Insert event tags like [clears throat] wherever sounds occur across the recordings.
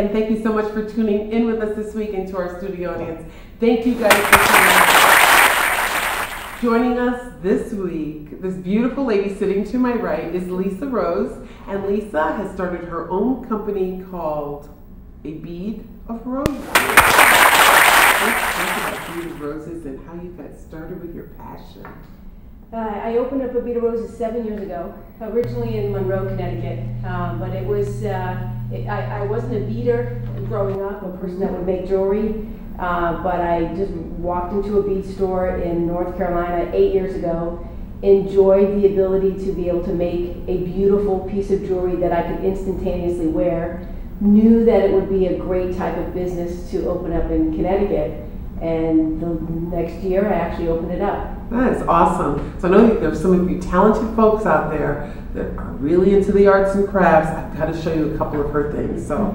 and thank you so much for tuning in with us this week and to our studio audience. Thank you guys for tuning in. Joining us this week, this beautiful lady sitting to my right is Lisa Rose, and Lisa has started her own company called A Bead of Roses. Bead of Roses and how you got started with your passion. Uh, I opened up a Bead of Roses seven years ago, originally in Monroe, Connecticut. Um, but it was, uh, I, I wasn't a beader growing up, a person that would make jewelry. Uh, but I just walked into a bead store in North Carolina eight years ago, enjoyed the ability to be able to make a beautiful piece of jewelry that I could instantaneously wear, knew that it would be a great type of business to open up in Connecticut. And the next year, I actually opened it up. That is awesome. So I know there's some of you talented folks out there that are really into the arts and crafts. I've got to show you a couple of her things. So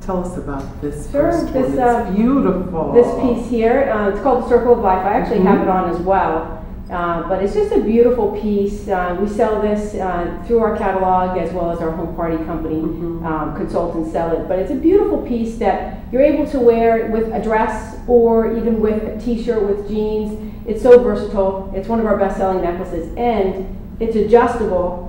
tell us about this Sure, first this, one. It's uh, beautiful. This piece here, uh, it's called the Circle of Life. I actually have it on as well. Uh, but it's just a beautiful piece. Uh, we sell this uh, through our catalog as well as our home party company. Um, consultants sell it. But it's a beautiful piece that you're able to wear with a dress or even with a t-shirt with jeans. It's so versatile. It's one of our best-selling necklaces. And it's adjustable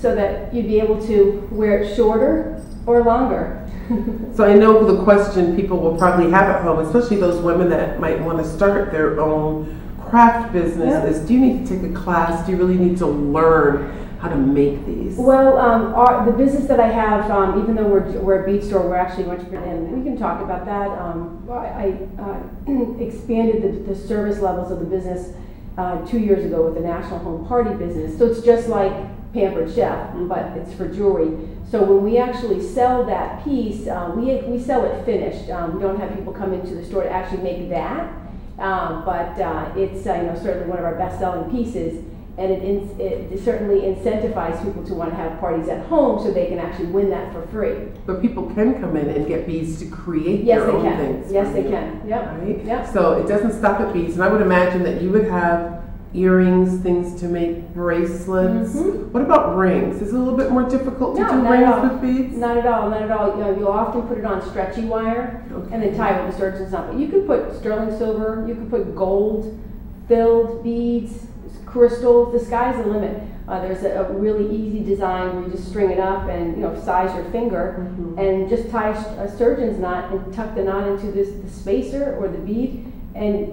so that you'd be able to wear it shorter or longer. [laughs] So I know the question people will probably have at home, especially those women that might want to start their own craft business, Yeah. is do you need to take a class? Do you really need to learn how to make these? Well, um, our, the business that I have, um, even though we're, we're a bead store, we're actually much and we can talk about that. Um, I, I uh, [clears throat] expanded the, the service levels of the business uh, two years ago with the National Home Party business. So it's just like Pampered Chef, but it's for jewelry. So when we actually sell that piece, uh, we, we sell it finished. Um, we don't have people come into the store to actually make that. Um, but uh, it's uh, you know certainly one of our best-selling pieces, and it, ins- it certainly incentivizes people to want to have parties at home so they can actually win that for free. But people can come in and get beads to create Yes, their they own can. things. Yes, they you, can. Yep. Right? Yep. So it doesn't stop at beads, and I would imagine that you would have earrings, things to make bracelets. Mhm. What about rings? Is it a little bit more difficult to No, do rings all. with beads? Not at all. Not at all. You know, you'll often put it on stretchy wire and then tie it with a surgeon's knot. But you could put sterling silver. You could put gold filled beads, crystal, The sky's the limit. Uh, there's a, a really easy design where you just string it up and you know size your finger Mhm. and just tie a, a surgeon's knot and tuck the knot into this the spacer or the bead and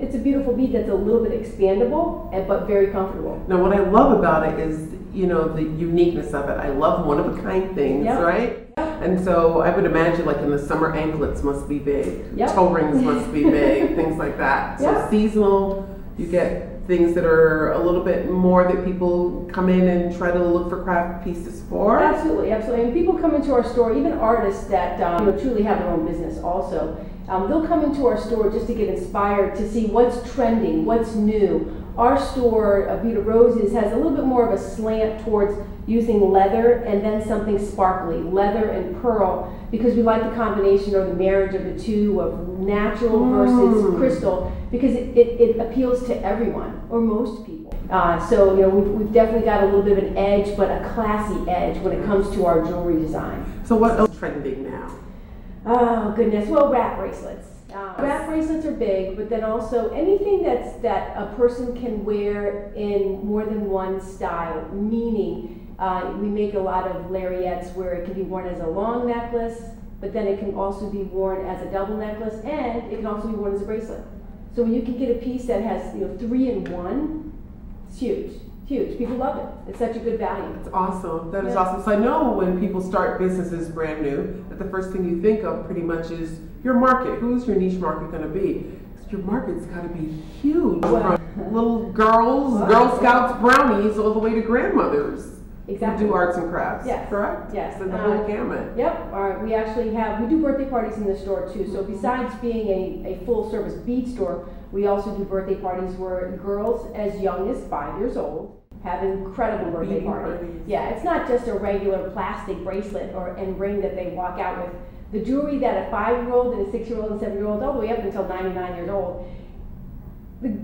it's a beautiful bead that's a little bit expandable and but very comfortable. Now, what I love about it is, you know, the uniqueness of it. I love one of a kind things, Yep. right? And so I would imagine, like in the summer, anklets must be big, Yep. toe rings must be [laughs] big, things like that. So Yep. seasonal, you get things that are a little bit more that people come in and try to look for craft pieces for. Absolutely, absolutely. And people come into our store, even artists that um, truly have their own business also. Um, they'll come into our store just to get inspired to see what's trending, what's new. Our store, uh, Bead of Roses, has a little bit more of a slant towards using leather and then something sparkly, leather and pearl, because we like the combination or the marriage of the two of natural versus Mm. crystal, because it, it, it appeals to everyone or most people. Uh, so, you know, we've, we've definitely got a little bit of an edge, but a classy edge when it comes to our jewelry design. So what else is trending now? Oh goodness, well, wrap bracelets. Wrap bracelets are big, but then also anything that's that a person can wear in more than one style. Meaning, uh, we make a lot of lariats where it can be worn as a long necklace, but then it can also be worn as a double necklace, and it can also be worn as a bracelet. So when you can get a piece that has you know three in one, it's huge, huge. People love it. It's such a good value. It's awesome. That is Yeah. awesome. So I know when people start businesses brand new, that the first thing you think of pretty much is your market. Who's your niche market going to be? Your market's got to be huge. Well- From little girls, Well, Girl. Scouts, brownies, all the way to grandmothers Exactly. who do arts and crafts. Yes. Correct? Yes. And the Uh, whole gamut. Yep, all right, we actually have, we do birthday parties in the store too, so besides being a, a full-service bead store, we also do birthday parties where girls as young as five years old have incredible birthday parties. parties. Yeah, it's not just a regular plastic bracelet or, and ring that they walk out with. The jewelry that a five-year-old and a six-year-old and seven-year-old, all the way up until ninety-nine years old, the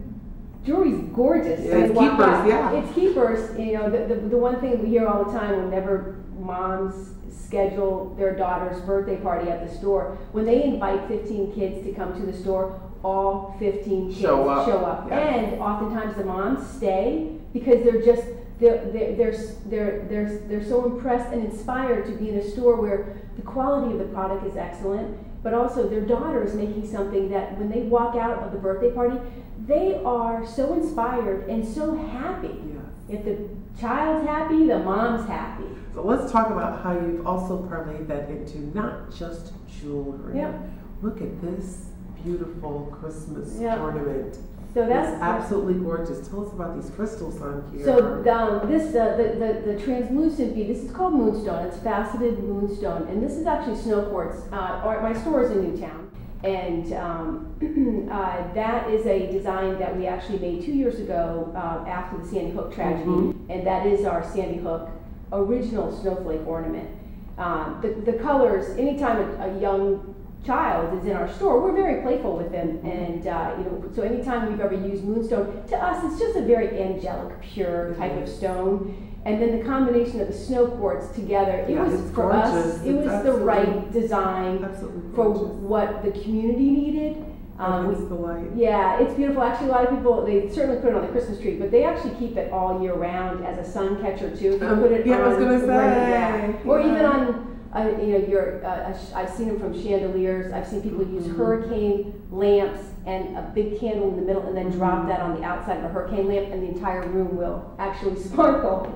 jewelry's gorgeous. Yeah, it's keepers, by. yeah. It's keepers. You know, the, the, the one thing we hear all the time whenever moms schedule their daughter's birthday party at the store, when they invite 15 kids to come to the store, all 15 kids Show up, show up. yeah. And oftentimes the moms stay because they're just they're, they're, they're, they're, they're, they're so impressed and inspired to be in a store where the quality of the product is excellent, but also their daughter is making something that when they walk out of the birthday party, they are so inspired and so happy. Yes. If the child's happy, the mom's happy. So let's talk about how you've also parlayed that into not just jewelry. Yep. Look at this beautiful Christmas Yep. ornament. So that's it's absolutely gorgeous. Tell us about these crystals on here. So um, this uh, the, the the translucent bead. This is called moonstone. It's faceted moonstone, and this is actually snow quartz. Uh, or my store is in Newtown, and um, [clears throat] uh, that is a design that we actually made two years ago uh, after the Sandy Hook tragedy, Mhm. and that is our Sandy Hook original snowflake ornament. Uh, the, the colors. Anytime a, a young child is in our store, we're very playful with them, and uh, you know, so anytime we've ever used moonstone, to us it's just a very angelic, pure type of stone. And then the combination of the snow quartz together, it Yeah, was for gorgeous. us, it It's was the right design for what the community needed. Um, Against the light. yeah, it's beautiful. Actually, a lot of people they certainly put it on the Christmas tree, but they actually keep it all year round as a sun catcher too. Um, put it yeah, I was gonna say, yeah. or yeah. even on. Uh, you know, your, uh, sh- I've seen them from chandeliers. I've seen people use Mhm. hurricane lamps and a big candle in the middle, and then drop Mhm. that on the outside of a hurricane lamp, and the entire room will actually [laughs] sparkle.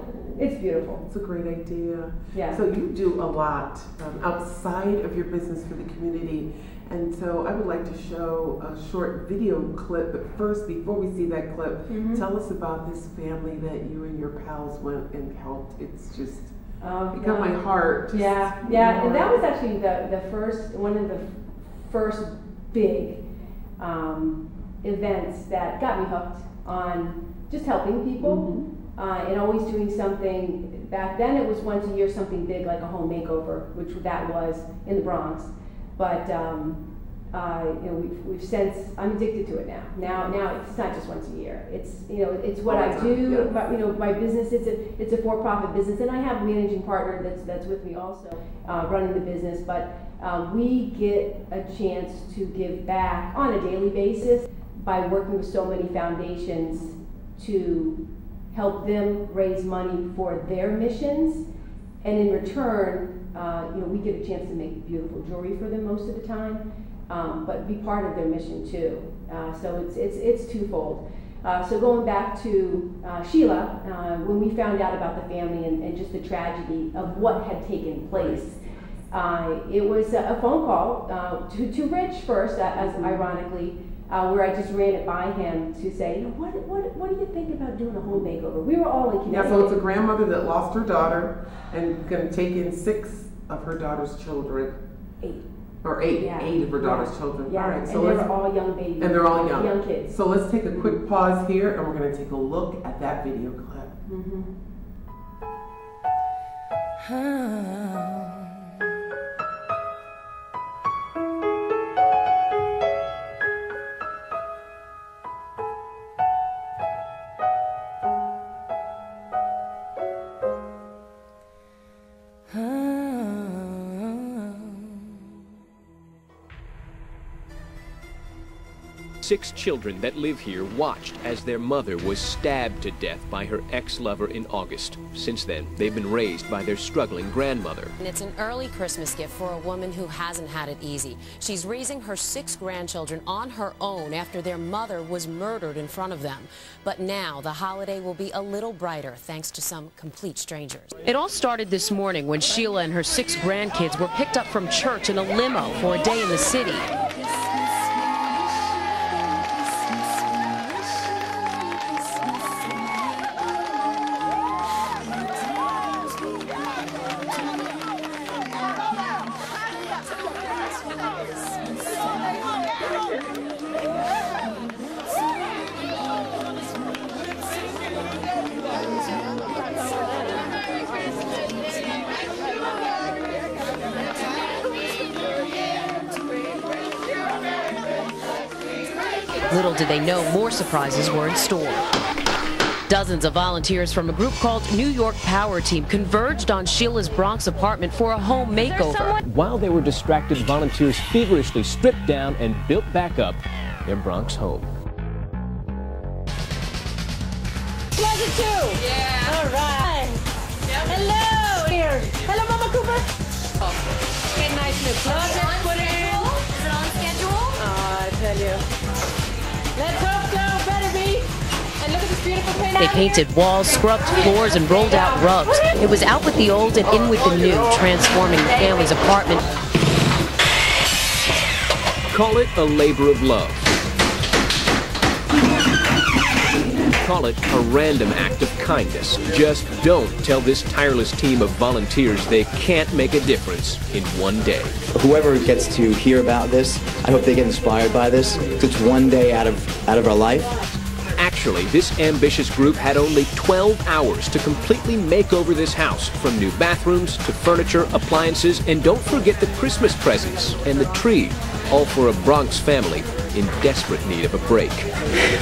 It's beautiful. It's a great idea. Yeah. So you do a lot um, outside of your business for the community. And so I would like to show a short video clip. But first, before we see that clip, Mhm. tell us about this family that you and your pals went and helped. It's just Oh, it got my heart. just Yeah, yeah, and that was actually the, the first, one of the first big um, events that got me hooked on just helping people uh, and always doing something. Back then, it was once a year something big like a home makeover, which that was in the Bronx. But um, uh, you know, we've, we've since I'm addicted to it now. Now, now it's not just once a year. It's you know, it's what I do. yeah. But you know, my business it's a it's a for-profit business, and I have a managing partner that's that's with me also uh, running the business. But um, we get a chance to give back on a daily basis by working with so many foundations to help them raise money for their missions, and in return, uh, you know, we get a chance to make beautiful jewelry for them most of the time, um, but be part of their mission too. Uh, so it's it's it's twofold. Uh, so going back to uh, Sheila, uh, when we found out about the family and, and just the tragedy of what had taken place, uh, it was a, phone call to, to Rich first, as ironically, uh, where I just ran it by him to say, you know, what, what, what do you think about doing a home makeover? We were all in Yeah, so it's a grandmother that lost her daughter and going to take in six of her daughter's children, eight. or eight, Yeah. eight of her Yeah. daughter's children. Yeah, All right, and so they let's all young babies. And they're all young. Young kids. So let's take a quick pause here and we're going to take a look at that video clip. hmm Six children that live here watched as their mother was stabbed to death by her ex lover in August. Since then, they've been raised by their struggling grandmother. And it's an early Christmas gift for a woman who hasn't had it easy. She's raising her six grandchildren on her own after their mother was murdered in front of them. But now the holiday will be a little brighter thanks to some complete strangers. It all started this morning when Sheila and her six grandkids were picked up from church in a limo for a day in the city. Little did they know more surprises were in store. Dozens of volunteers from a group called New York Power Team converged on Sheila's Bronx apartment for a home makeover. While they were distracted, volunteers feverishly stripped down and built back up their Bronx home. Pleasure too. Yeah. All right. Hello. Here. Hello, Mama Cooper. Get nice new closet They painted walls, scrubbed floors, and rolled out rugs. It was out with the old and in with the new, transforming the family's apartment Call it a labor of love. Call it a random act of kindness. Just don't tell this tireless team of volunteers they can't make a difference in one day. whoever gets to hear about this, I hope they get inspired by this. It's one day out of out of our life. Actually, this ambitious group had only 12 hours to completely make over this house, from new bathrooms to furniture, appliances, and don't forget the Christmas presents and the tree, all for a Bronx family in desperate need of a break.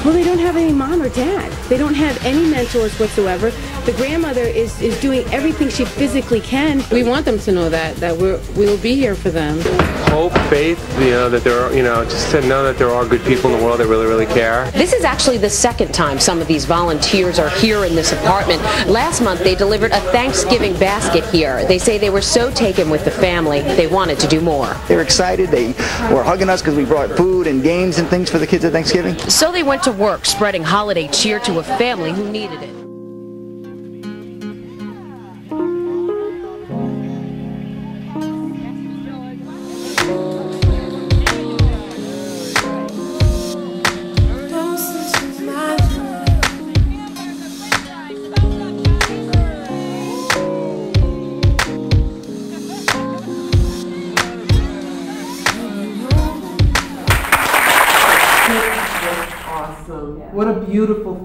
Well, they don't have any mom or dad. They don't have any mentors whatsoever. The grandmother is, is doing everything she physically can. We want them to know that that we're, we'll be here for them. hope, faith, you know, that there are, you know, just to know that there are good people in the world that really, really care. This is actually the second time some of these volunteers are here in this apartment. Last month, they delivered a Thanksgiving basket here. They say they were so taken with the family, they wanted to do more. They were excited. They were hugging us because we brought food and games and things for the kids at Thanksgiving. So they went to work spreading holiday cheer to a family who needed it.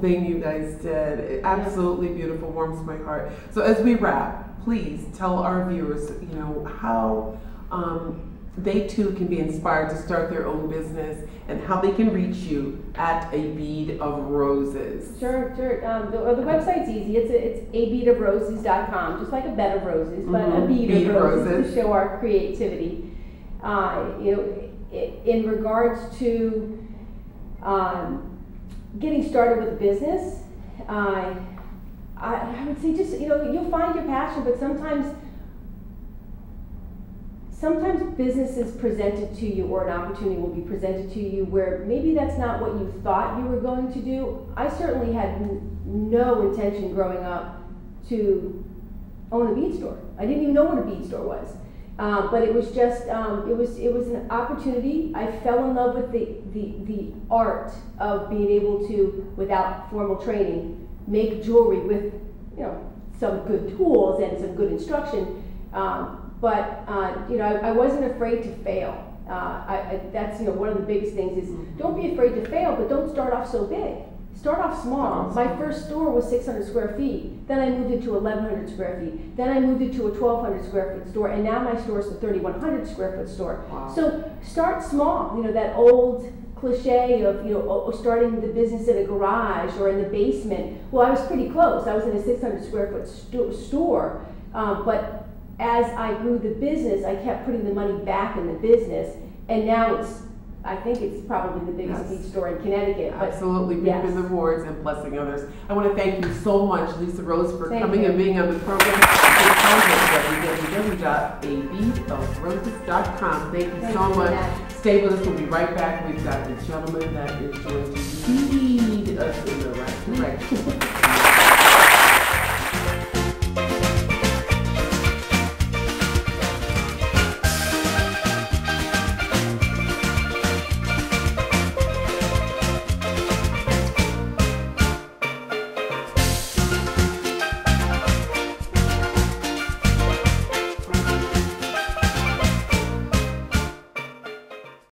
Thing you guys did. It absolutely beautiful, warms my heart. So as we wrap, please tell our viewers, you know, how um, they too can be inspired to start their own business and how they can reach you at a bead of roses. Sure, sure. Um, the, the website's easy. It's a, it's abeadofroses.com, just like a bed of roses, but a Mhm. bead, Bead of of roses, roses. to show our creativity. Uh, you know, in regards to um, getting started with a business, I, I would say just you know you'll find your passion, but sometimes sometimes business is presented to you or an opportunity will be presented to you where maybe that's not what you thought you were going to do. I certainly had no intention growing up to own a bead store. I didn't even know what a bead store was. Uh, but it was just um, it was it was an opportunity. I fell in love with the, the the art of being able to, without formal training, make jewelry with you know some good tools and some good instruction. Um, but uh, you know, I, I wasn't afraid to fail. Uh, I, I, that's you know one of the biggest things is don't be afraid to fail, but don't start off so big. Start off small. My first store was 600 square feet. Then I moved it to 1,100 square feet. Then I moved it to a 1,200 square foot store, and now my store is a 3,100 square foot store. Wow. So start small. You know that old cliche of you know starting the business in a garage or in the basement. Well, I was pretty close. I was in a 600 square foot sto- store, um, but as I grew the business, I kept putting the money back in the business, and now it's. I think it's probably the biggest Yes. bead store in Connecticut. Absolutely, yes. reaping the rewards and blessing others. I want to thank you so much, Lisa Rose, for Thank coming you. and being on the program. Www.abeadofroses.com. Thank you Thank so you, much. Stay with us. We'll be right back. We've got the gentleman that is going to lead us in the right direction. [laughs]